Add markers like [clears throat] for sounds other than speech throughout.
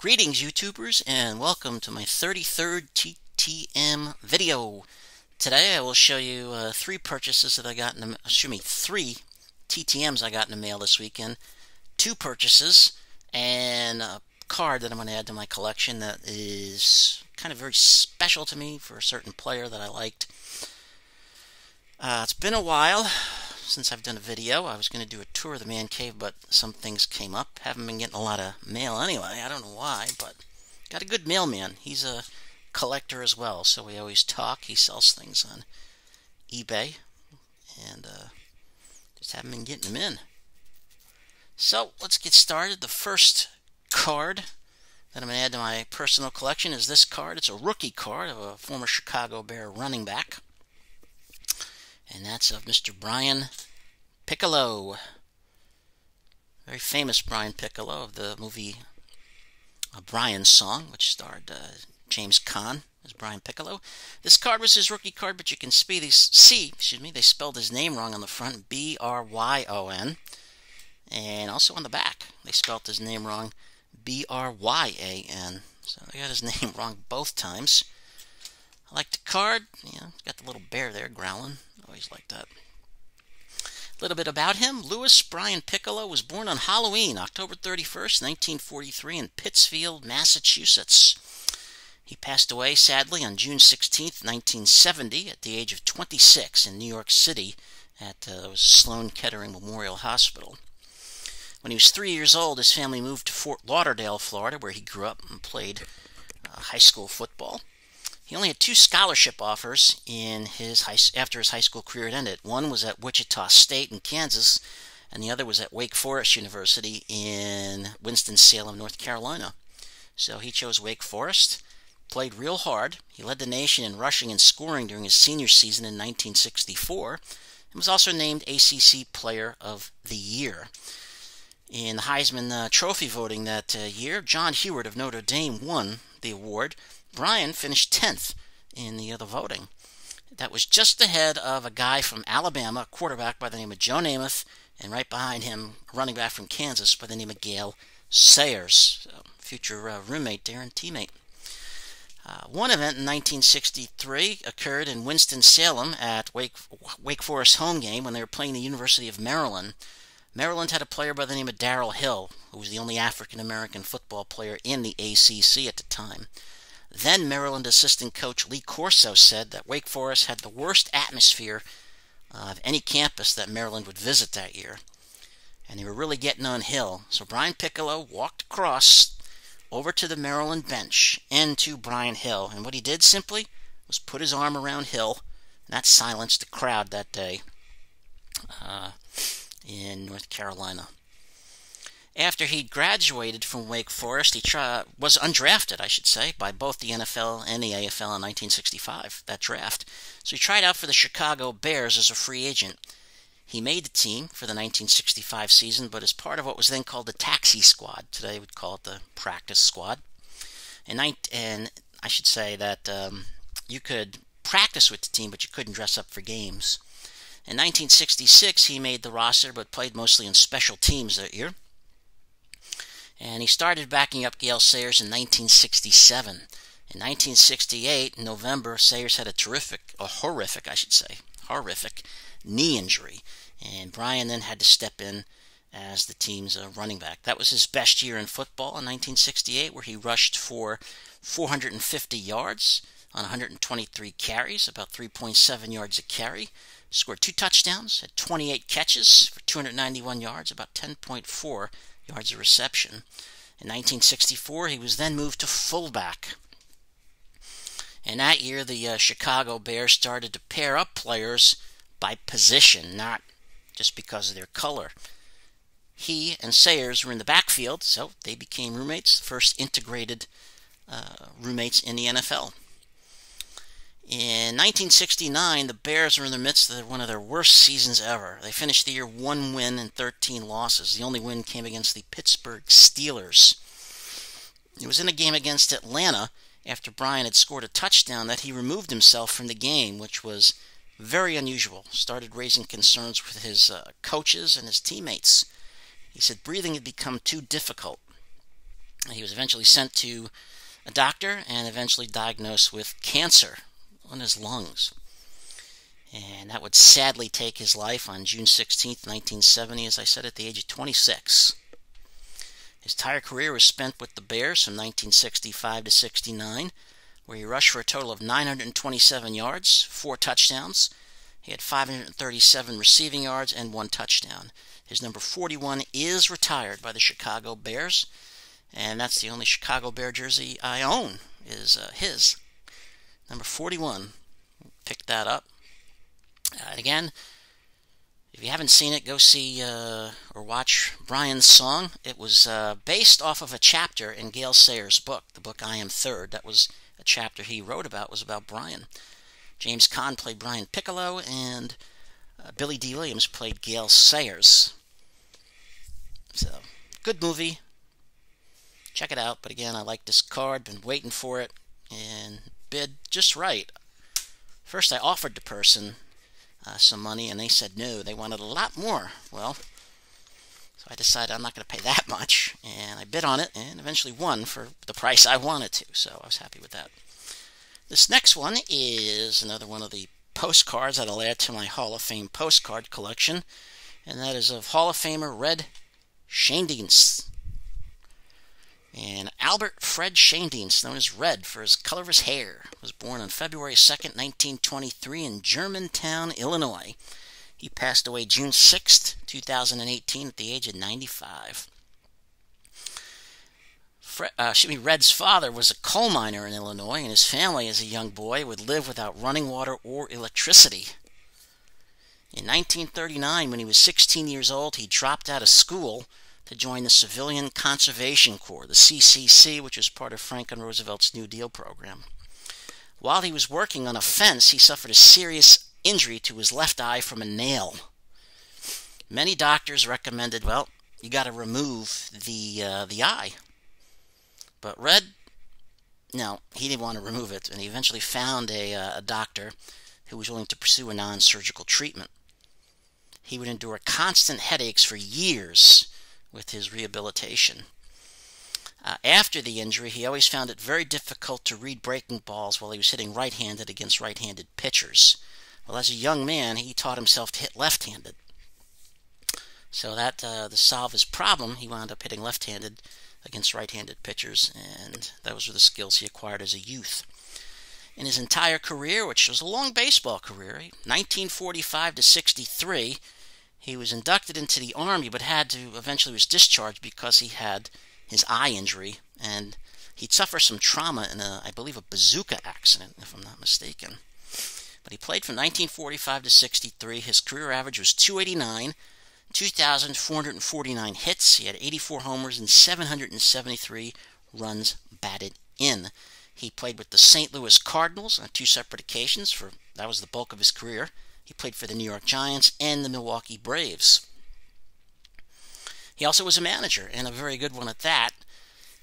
Greetings YouTubers and welcome to my 33rd TTM video. Today I will show you uh, three purchases that I got in the, excuse me, three TTMs I got in the mail this weekend, two purchases, and a card that I'm going to add to my collection that is kind of very special to me for a certain player that I liked. Uh, it's been a while since I've done a video. I was going to do a tour of the man cave, but some things came up. Haven't been getting a lot of mail anyway. I don't know why, but got a good mailman. He's a collector as well, so we always talk. He sells things on eBay, and uh, just haven't been getting them in. So let's get started. The first card that I'm going to add to my personal collection is this card. It's a rookie card of a former Chicago Bear running back and that's of Mr. Brian Piccolo. Very famous Brian Piccolo of the movie uh, Brian's Song, which starred uh, James Caan as Brian Piccolo. This card was his rookie card, but you can see, these, see excuse me, they spelled his name wrong on the front, B-R-Y-O-N. And also on the back, they spelled his name wrong, B-R-Y-A-N. So they got his [laughs] name wrong both times. I like the card. Know, got the little bear there growling. Always like that. A little bit about him. Louis Brian Piccolo was born on Halloween, October 31st, 1943, in Pittsfield, Massachusetts. He passed away, sadly, on June 16th, 1970, at the age of 26 in New York City at uh, Sloan Kettering Memorial Hospital. When he was three years old, his family moved to Fort Lauderdale, Florida, where he grew up and played uh, high school football. He only had two scholarship offers in his high, after his high school career had ended. One was at Wichita State in Kansas, and the other was at Wake Forest University in Winston-Salem, North Carolina. So he chose Wake Forest, played real hard. He led the nation in rushing and scoring during his senior season in 1964, and was also named ACC Player of the Year. In the Heisman uh, Trophy voting that uh, year, John Huarte of Notre Dame won the award Brian finished 10th in the other voting. That was just ahead of a guy from Alabama, a quarterback by the name of Joe Namath, and right behind him, a running back from Kansas by the name of Gale Sayers, future uh, roommate there and teammate. Uh, one event in 1963 occurred in Winston-Salem at Wake, Wake Forest home game when they were playing the University of Maryland. Maryland had a player by the name of Darryl Hill, who was the only African American football player in the ACC at the time. Then Maryland assistant coach Lee Corso said that Wake Forest had the worst atmosphere of any campus that Maryland would visit that year. And they were really getting on Hill. So Brian Piccolo walked across over to the Maryland bench and to Brian Hill. And what he did simply was put his arm around Hill. And that silenced the crowd that day uh, in North Carolina after he graduated from Wake Forest, he tried, was undrafted, I should say, by both the NFL and the AFL in 1965, that draft. So he tried out for the Chicago Bears as a free agent. He made the team for the 1965 season, but as part of what was then called the taxi squad. Today we'd call it the practice squad. And, and I should say that um, you could practice with the team, but you couldn't dress up for games. In 1966, he made the roster, but played mostly in special teams that year and he started backing up Gale Sayers in 1967. In 1968, in November, Sayers had a terrific, a horrific, I should say, horrific knee injury, and Brian then had to step in as the team's uh, running back. That was his best year in football in 1968, where he rushed for 450 yards on 123 carries, about 3.7 yards a carry. Scored two touchdowns, had 28 catches for 291 yards, about 10.4 yards of reception. In 1964, he was then moved to fullback. And that year, the uh, Chicago Bears started to pair up players by position, not just because of their color. He and Sayers were in the backfield, so they became roommates, first integrated uh, roommates in the NFL. In 1969, the Bears were in the midst of one of their worst seasons ever. They finished the year one win and 13 losses. The only win came against the Pittsburgh Steelers. It was in a game against Atlanta after Brian had scored a touchdown that he removed himself from the game, which was very unusual. Started raising concerns with his uh, coaches and his teammates. He said breathing had become too difficult. He was eventually sent to a doctor and eventually diagnosed with cancer on his lungs. And that would sadly take his life on June 16, 1970, as I said, at the age of 26. His entire career was spent with the Bears from 1965 to 69, where he rushed for a total of 927 yards, four touchdowns. He had 537 receiving yards and one touchdown. His number 41 is retired by the Chicago Bears, and that's the only Chicago Bear jersey I own is uh, his. Number 41. Pick that up. Uh, and again, if you haven't seen it, go see uh, or watch Brian's song. It was uh, based off of a chapter in Gale Sayers' book, the book I Am Third. That was a chapter he wrote about was about Brian. James Caan played Brian Piccolo, and uh, Billy Dee Williams played Gale Sayers. So, good movie. Check it out. But again, I like this card. Been waiting for it, and bid just right. First, I offered the person uh, some money, and they said no. They wanted a lot more. Well, so I decided I'm not going to pay that much, and I bid on it, and eventually won for the price I wanted to. So I was happy with that. This next one is another one of the postcards that I'll add to my Hall of Fame postcard collection, and that is of Hall of Famer Red Schoendienst. And Albert Fred Schoendienst, known as Red for his color of his hair, was born on February 2nd, 1923 in Germantown, Illinois. He passed away June 6th, 2018 at the age of 95. Fred, uh, me, Red's father was a coal miner in Illinois, and his family, as a young boy, would live without running water or electricity. In 1939, when he was 16 years old, he dropped out of school to join the Civilian Conservation Corps, the CCC, which was part of Franklin Roosevelt's New Deal program. While he was working on a fence, he suffered a serious injury to his left eye from a nail. Many doctors recommended, well, you got to remove the uh, the eye. But Red, no, he didn't want to remove it, and he eventually found a, uh, a doctor who was willing to pursue a non-surgical treatment. He would endure constant headaches for years with his rehabilitation. Uh, after the injury, he always found it very difficult to read breaking balls while he was hitting right handed against right handed pitchers. Well, as a young man, he taught himself to hit left handed. So that uh, to solve his problem, he wound up hitting left handed against right handed pitchers, and those were the skills he acquired as a youth. In his entire career, which was a long baseball career, 1945 to 63, he was inducted into the army, but had to eventually was discharged because he had his eye injury and he'd suffered some trauma in a, I believe, a bazooka accident, if I'm not mistaken. But he played from 1945 to 63. His career average was 289, 2,449 hits. He had 84 homers and 773 runs batted in. He played with the St. Louis Cardinals on two separate occasions for that was the bulk of his career. He played for the New York Giants and the Milwaukee Braves. He also was a manager, and a very good one at that.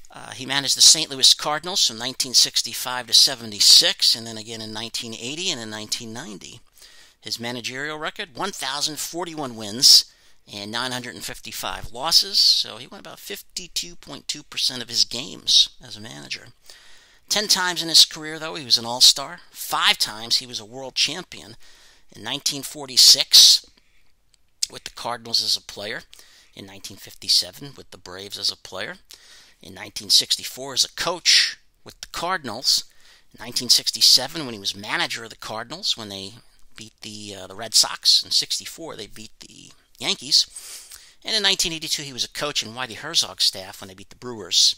Uh, he managed the St. Louis Cardinals from 1965 to 76, and then again in 1980 and in 1990. His managerial record 1,041 wins and 955 losses, so he won about 52.2% of his games as a manager. Ten times in his career, though, he was an all star. Five times he was a world champion, in 1946 with the Cardinals as a player, in 1957 with the Braves as a player, in 1964 as a coach with the Cardinals, in 1967 when he was manager of the Cardinals when they beat the uh, the Red Sox, in 64 they beat the Yankees, and in 1982 he was a coach in Whitey Herzog's staff when they beat the Brewers.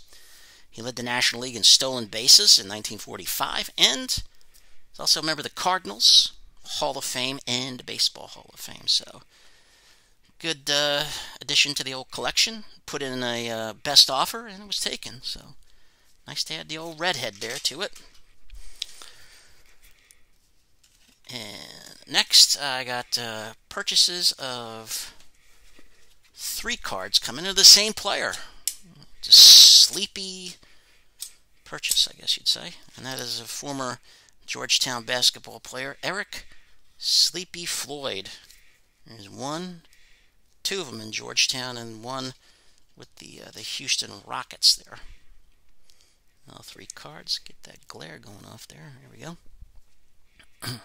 He led the National League in stolen bases in 1945 and he's also a member of the Cardinals, Hall of Fame and Baseball Hall of Fame. So, good uh, addition to the old collection. Put in a uh, best offer, and it was taken. So, nice to add the old redhead there to it. And next, I got uh, purchases of three cards coming to the same player. It's a sleepy purchase, I guess you'd say. And that is a former Georgetown basketball player, Eric Sleepy Floyd. There's one, two of them in Georgetown, and one with the uh, the Houston Rockets there. All three cards. Get that glare going off there. There we go. [clears throat]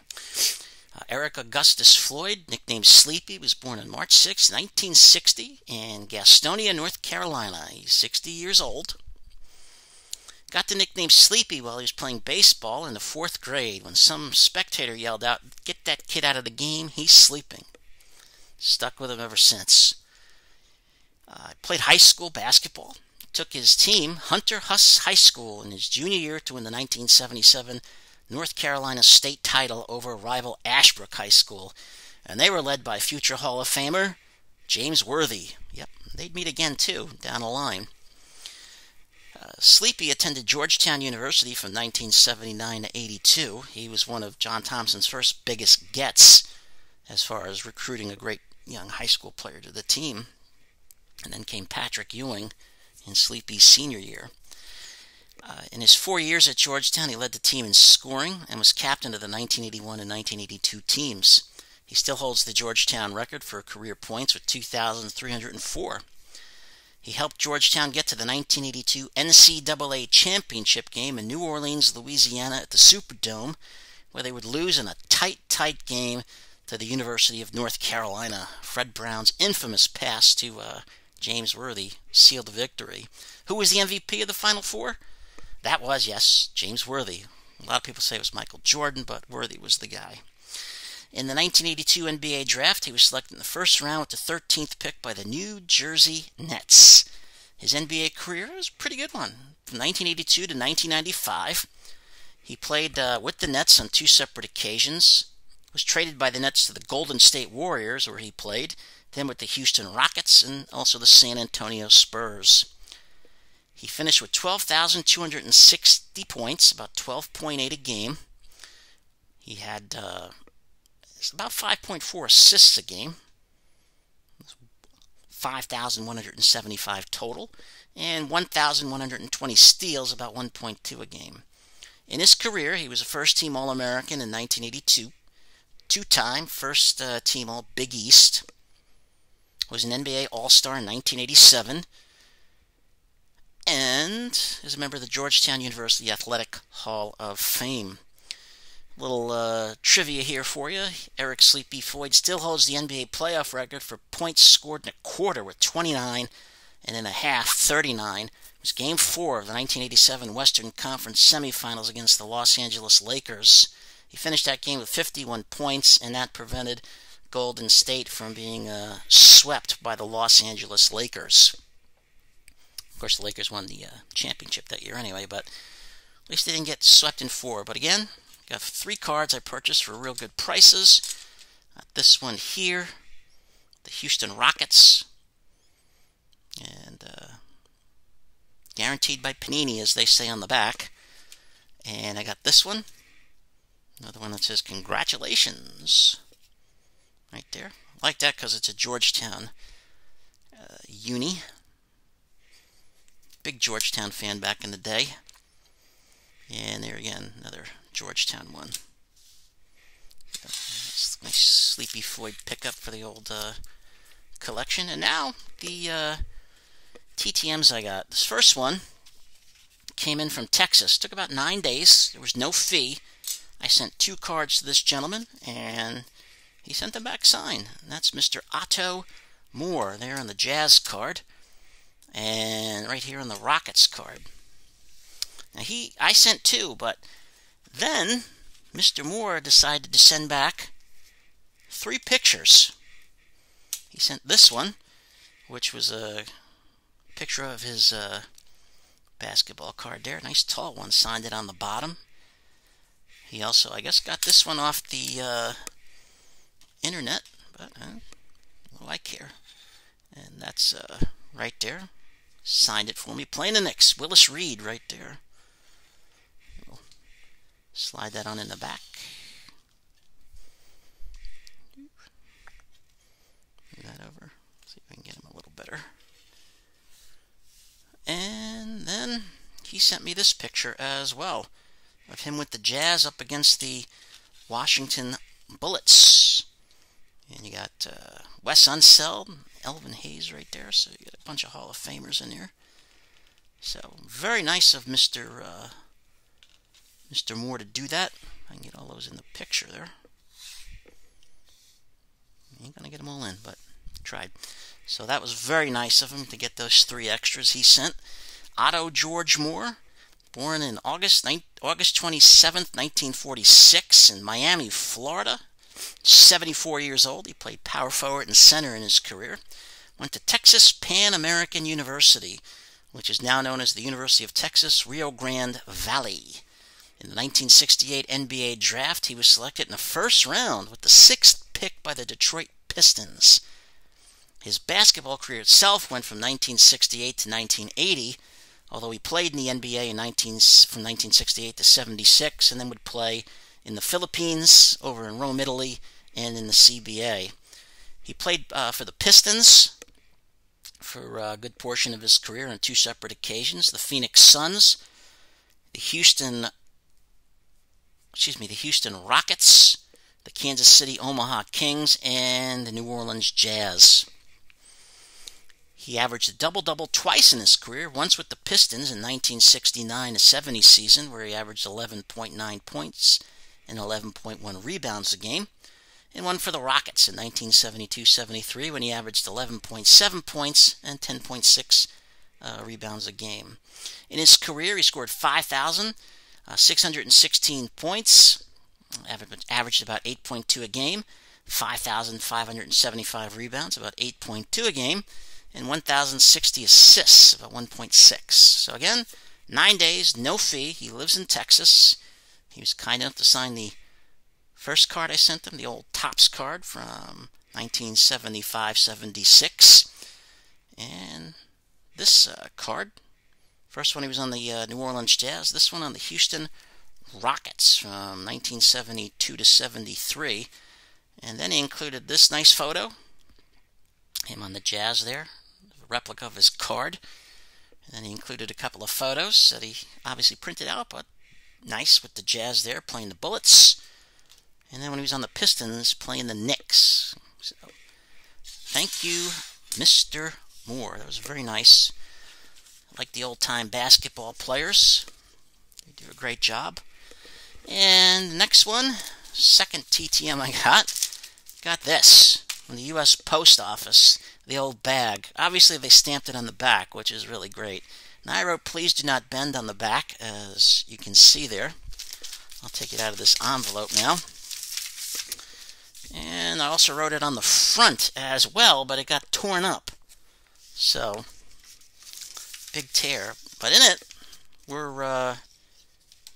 Uh, Eric Augustus Floyd, nicknamed Sleepy, was born on March 6, 1960, in Gastonia, North Carolina. He's 60 years old. Got the nickname Sleepy while he was playing baseball in the fourth grade when some spectator yelled out, Get that kid out of the game, he's sleeping. Stuck with him ever since. Uh, played high school basketball. Took his team, Hunter Huss High School, in his junior year to win the 1977 North Carolina state title over rival Ashbrook High School. And they were led by future Hall of Famer James Worthy. Yep, they'd meet again too, down the line. Sleepy attended Georgetown University from 1979 to 82. He was one of John Thompson's first biggest gets as far as recruiting a great young high school player to the team. And then came Patrick Ewing in Sleepy's senior year. Uh, in his four years at Georgetown, he led the team in scoring and was captain of the 1981 and 1982 teams. He still holds the Georgetown record for career points with 2,304. He helped Georgetown get to the 1982 NCAA championship game in New Orleans, Louisiana at the Superdome, where they would lose in a tight, tight game to the University of North Carolina. Fred Brown's infamous pass to uh, James Worthy sealed the victory. Who was the MVP of the Final Four? That was, yes, James Worthy. A lot of people say it was Michael Jordan, but Worthy was the guy. In the 1982 NBA draft, he was selected in the first round with the 13th pick by the New Jersey Nets. His NBA career was a pretty good one. From 1982 to 1995, he played uh, with the Nets on two separate occasions. Was traded by the Nets to the Golden State Warriors, where he played, then with the Houston Rockets and also the San Antonio Spurs. He finished with 12,260 points, about 12.8 a game. He had uh, about 5.4 assists a game, 5,175 total, and 1,120 steals, about 1.2 a game. In his career, he was a first team All American in 1982, two time first uh, team All Big East, was an NBA All Star in 1987 and is a member of the Georgetown University Athletic Hall of Fame. Little uh, trivia here for you. Eric Sleepy Floyd still holds the NBA playoff record for points scored in a quarter with 29 and in a half 39. It was game four of the 1987 Western Conference semifinals against the Los Angeles Lakers. He finished that game with 51 points, and that prevented Golden State from being uh, swept by the Los Angeles Lakers. Of course, the Lakers won the uh, championship that year anyway, but at least they didn't get swept in four. But again, got three cards I purchased for real good prices. Got this one here, the Houston Rockets, and uh, guaranteed by Panini, as they say on the back. And I got this one, another one that says congratulations, right there. I like that because it's a Georgetown uh, uni big Georgetown fan back in the day. And there again, another Georgetown one. Nice, Sleepy Floyd pickup for the old uh, collection. And now the uh, TTMs I got. This first one came in from Texas. Took about nine days. There was no fee. I sent two cards to this gentleman, and he sent them back signed. And that's Mr. Otto Moore there on the Jazz card and right here on the Rockets card. Now he, I sent two, but then Mr. Moore decided to send back three pictures. He sent this one, which was a picture of his uh, basketball card there, nice tall one, signed it on the bottom. He also, I guess, got this one off the uh, internet, but uh, I care. And that's uh, right there. Signed it for me. Playing the Knicks. Willis Reed right there. Slide that on in the back. Move that over. See if I can get him a little better. And then he sent me this picture as well of him with the Jazz up against the Washington Bullets. And you got uh, Wes Unseld, Elvin Hayes right there. So you got a bunch of Hall of Famers in here. So very nice of Mr. Uh, Mr. Moore to do that. I can get all those in the picture there. Ain't gonna get them all in, but tried. So that was very nice of him to get those three extras he sent. Otto George Moore, born in August August 27th, 1946, in Miami, Florida. 74 years old. He played power forward and center in his career. Went to Texas Pan American University, which is now known as the University of Texas Rio Grande Valley. In the 1968 NBA draft, he was selected in the first round with the sixth pick by the Detroit Pistons. His basketball career itself went from 1968 to 1980, although he played in the NBA in 19, from 1968 to 76 and then would play in the Philippines, over in Rome, Italy, and in the CBA. He played uh, for the Pistons for a good portion of his career on two separate occasions the Phoenix Suns, the Houston excuse me, the Houston Rockets, the Kansas City Omaha Kings, and the New Orleans Jazz. He averaged a double double twice in his career, once with the Pistons in 1969 70 season, where he averaged 11.9 points and 11.1 rebounds a game, and one for the Rockets in 1972 73, when he averaged 11.7 points and 10.6 uh, rebounds a game. In his career, he scored 5,616 uh, points, averaged about 8.2 a game, 5,575 rebounds, about 8.2 a game, and 1,060 assists, about 1.6. So again, nine days, no fee. He lives in Texas. He was kind enough to sign the first card I sent him, the old Topps card from 1975-76. And this uh, card, first one he was on the uh, New Orleans Jazz, this one on the Houston Rockets from 1972 to 73. And then he included this nice photo, him on the Jazz there, a replica of his card. And then he included a couple of photos that he obviously printed out, but nice with the Jazz there playing the Bullets. And then when he was on the Pistons playing the Knicks. So, thank you, Mr. Moore. That was very nice. Like the old time basketball players. They do a great job. And the next one, second TTM I got, got this from the U.S. Post Office the old bag. Obviously, they stamped it on the back, which is really great. Now I wrote, please do not bend on the back, as you can see there. I'll take it out of this envelope now. And I also wrote it on the front as well, but it got torn up. So, big tear. But in it were uh,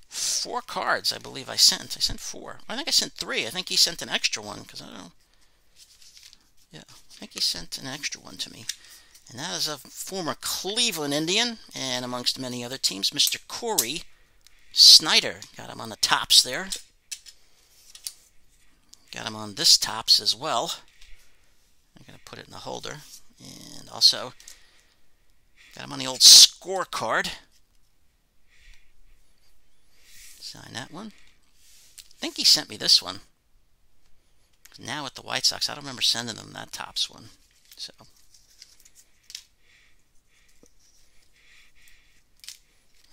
four cards, I believe I sent. I sent four. I think I sent three. I think he sent an extra one, because I don't know. Yeah. I think he sent an extra one to me. And that is a former Cleveland Indian, and amongst many other teams, Mr. Cory Snyder. Got him on the Topps there. Got him on this Topps as well. I'm going to put it in the holder. And also, got him on the old scorecard. Sign that one. I think he sent me this one. Now with the White Sox, I don't remember sending them that Topps one. So.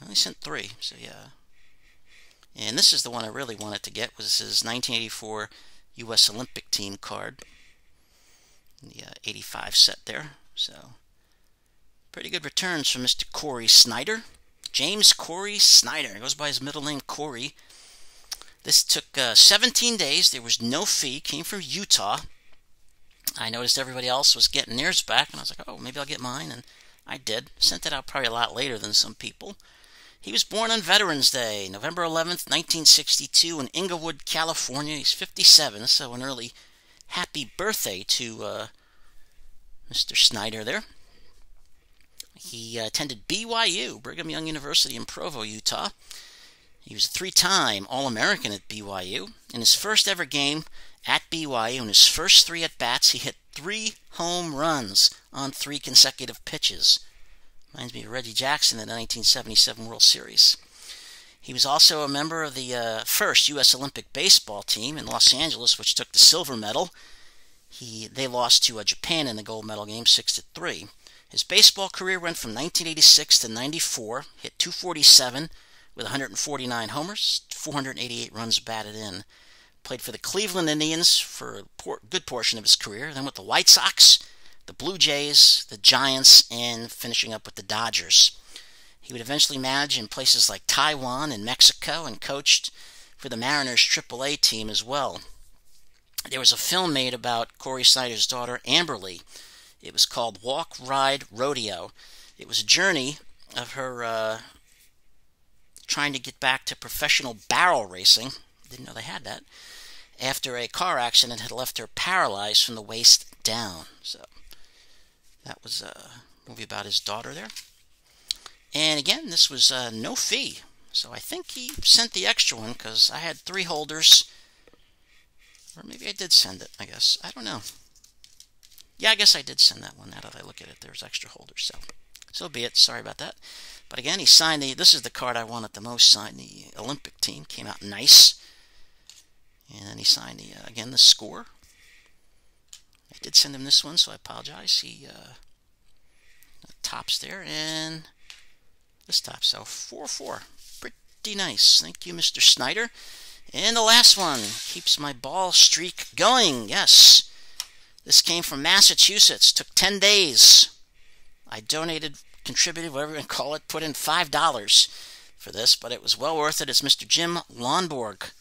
I only sent three, so yeah. And this is the one I really wanted to get. Was this his 1984 U.S. Olympic team card. The uh, 85 set there. So, pretty good returns from Mr. Cory Snyder. James Cory Snyder. He goes by his middle name, Cory. This took uh, 17 days. There was no fee. Came from Utah. I noticed everybody else was getting theirs back, and I was like, oh, maybe I'll get mine. And I did. Sent it out probably a lot later than some people. He was born on Veterans Day, November 11th, 1962, in Inglewood, California. He's 57, so an early happy birthday to uh, Mr. Snyder there. He attended BYU, Brigham Young University in Provo, Utah. He was a three time All American at BYU. In his first ever game at BYU, in his first three at bats, he hit three home runs on three consecutive pitches. Reminds me of Reggie Jackson in the 1977 World Series. He was also a member of the uh, first U.S. Olympic baseball team in Los Angeles, which took the silver medal. He they lost to uh, Japan in the gold medal game, six to three. His baseball career went from 1986 to 94, hit 247 with 149 homers, 488 runs batted in. Played for the Cleveland Indians for a good portion of his career, then with the White Sox, the Blue Jays, the Giants, and finishing up with the Dodgers. He would eventually manage in places like Taiwan and Mexico and coached for the Mariners AAA team as well. There was a film made about Cory Snyder's daughter, Amberley. It was called Walk, Ride, Rodeo. It was a journey of her uh, trying to get back to professional barrel racing. Didn't know they had that. After a car accident had left her paralyzed from the waist down. So that was a movie about his daughter there. And again, this was uh, no fee. So I think he sent the extra one because I had three holders. Or maybe I did send it, I guess. I don't know. Yeah, I guess I did send that one now that I look at it. There's extra holders, so so be it. Sorry about that. But again, he signed the. This is the card I wanted the most. Signed the Olympic team. Came out nice. And then he signed the uh, again the score. I did send him this one, so I apologize. He uh, Topps there and this top so 4-4. Pretty nice. Thank you, Mr. Snyder. And the last one keeps my ball streak going. Yes. This came from Massachusetts. Took 10 days. I donated, contributed, whatever you want to call it, put in $5 for this, but it was well worth it. It's Mr. Jim Lonborg.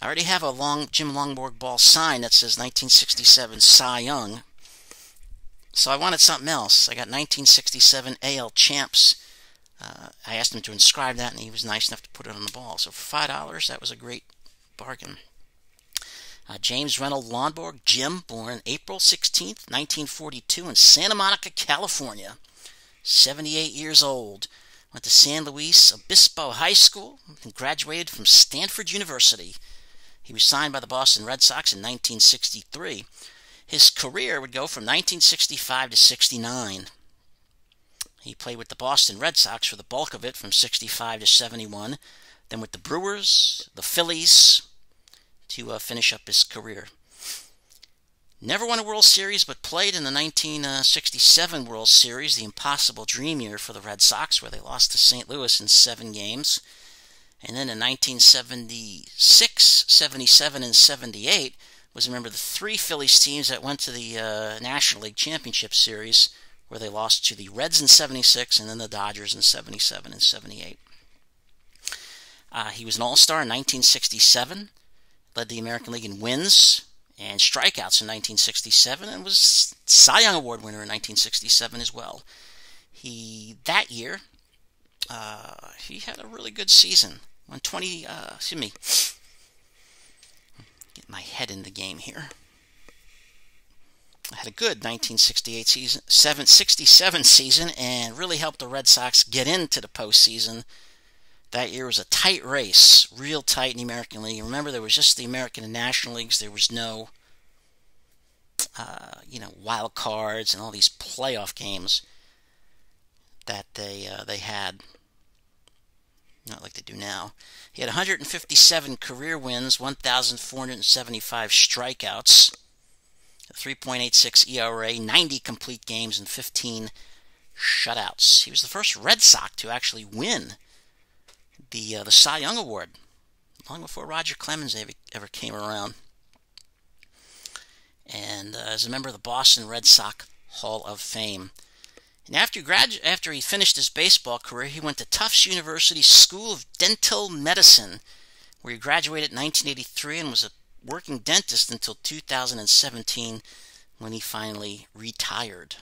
I already have a long Jim Lonborg ball sign that says 1967 Cy Young. So I wanted something else. I got 1967 AL Champs. Uh, I asked him to inscribe that, and he was nice enough to put it on the ball. So for five dollars, that was a great bargain. Uh, James Reynolds Lonborg, Jim, born April 16th, 1942, in Santa Monica, California. 78 years old. Went to San Luis Obispo High School and graduated from Stanford University. He was signed by the Boston Red Sox in 1963. His career would go from 1965 to 69. He played with the Boston Red Sox for the bulk of it from 65 to 71, then with the Brewers, the Phillies, to uh, finish up his career. Never won a World Series, but played in the 1967 World Series, the impossible dream year for the Red Sox, where they lost to St. Louis in seven games. And then in 1976, 77, and 78 was remember the three Phillies teams that went to the uh, National League Championship Series, where they lost to the Reds in 76 and then the Dodgers in 77 and 78. Uh, he was an All Star in 1967, led the American League in wins and strikeouts in 1967, and was Cy Young Award winner in 1967 as well. He that year uh, he had a really good season. Won 20, uh, excuse me, get my head in the game here. I had a good 1968 season, 67 season, and really helped the Red Sox get into the postseason. That year was a tight race, real tight in the American League. Remember, there was just the American and National Leagues. There was no, uh, you know, wild cards and all these playoff games that they uh, they had not like they do now. He had 157 career wins, 1,475 strikeouts, a 3.86 ERA, 90 complete games, and 15 shutouts. He was the first Red Sox to actually win the uh, the Cy Young Award, long before Roger Clemens ever, ever came around. And uh, as a member of the Boston Red Sox Hall of Fame. And after, gradu- after he finished his baseball career, he went to Tufts University School of Dental Medicine, where he graduated in 1983 and was a working dentist until 2017 when he finally retired.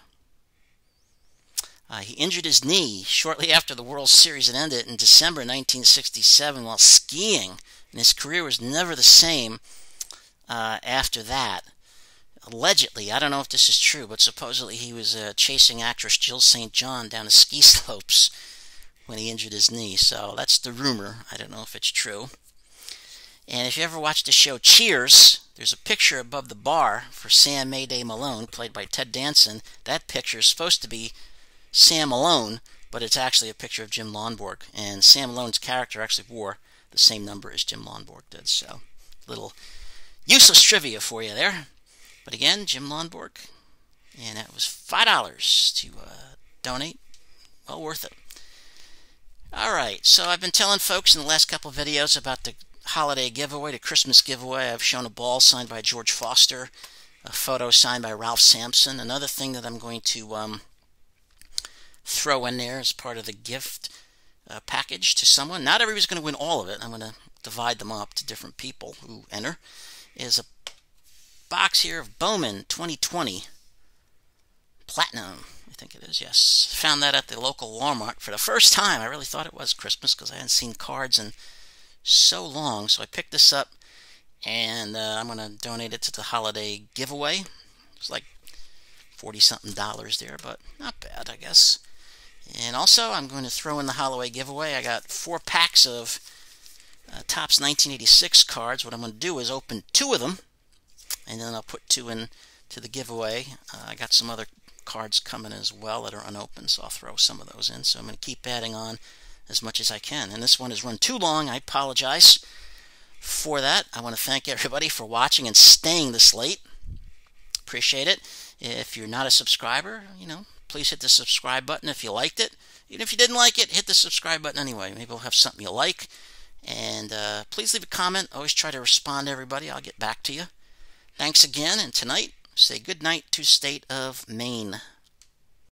Uh, he injured his knee shortly after the World Series had ended in December 1967 while skiing, and his career was never the same uh, after that allegedly, I don't know if this is true, but supposedly he was uh, chasing actress Jill St. John down the ski [laughs] slopes when he injured his knee. So that's the rumor. I don't know if it's true. And if you ever watched the show Cheers, there's a picture above the bar for Sam Mayday Malone, played by Ted Danson. That picture is supposed to be Sam Malone, but it's actually a picture of Jim Lonborg. And Sam Malone's character actually wore the same number as Jim Lonborg did. So, little useless trivia for you there. But again, Jim Lonborg, and that was $5 to uh, donate. Well worth it. Alright, so I've been telling folks in the last couple videos about the holiday giveaway, the Christmas giveaway. I've shown a ball signed by George Foster, a photo signed by Ralph Sampson. Another thing that I'm going to um, throw in there as part of the gift uh, package to someone. Not everybody's going to win all of it. I'm going to divide them up to different people who enter. Is a box here of Bowman 2020 Platinum. I think it is, yes. Found that at the local Walmart for the first time. I really thought it was Christmas because I hadn't seen cards in so long. So I picked this up and uh, I'm going to donate it to the holiday giveaway. It's like 40 something dollars there, but not bad, I guess. And also, I'm going to throw in the Holloway giveaway. I got four packs of uh, Topps 1986 cards. What I'm going to do is open two of them, and then I'll put two in to the giveaway. Uh, I got some other cards coming as well that are unopened, so I'll throw some of those in. So I'm going to keep adding on as much as I can. And this one has run too long. I apologize for that. I want to thank everybody for watching and staying this late. Appreciate it. If you're not a subscriber, you know, please hit the subscribe button if you liked it. Even if you didn't like it, hit the subscribe button anyway. Maybe we'll have something you like. And uh, please leave a comment. Always try to respond to everybody. I'll get back to you. Thanks again. And tonight, say good night to State of Maine.